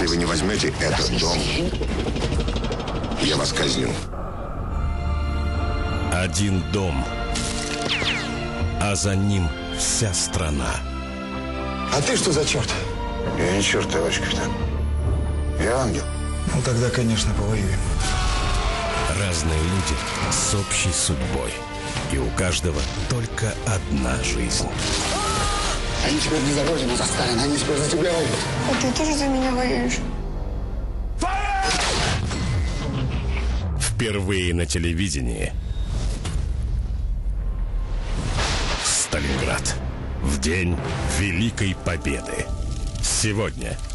Если вы не возьмете этот дом, я вас казню. Один дом, а за ним вся страна. А ты что за черт? Я не черт, товарищ капитан. Я ангел. Ну тогда, конечно, повоюем. Разные люди с общей судьбой. И у каждого только одна жизнь. Они теперь не за Родину, за Сталина, они теперь за тебя воюют. А ты тоже за меня воюешь? Впервые на телевидении. Сталинград. В день Великой Победы. Сегодня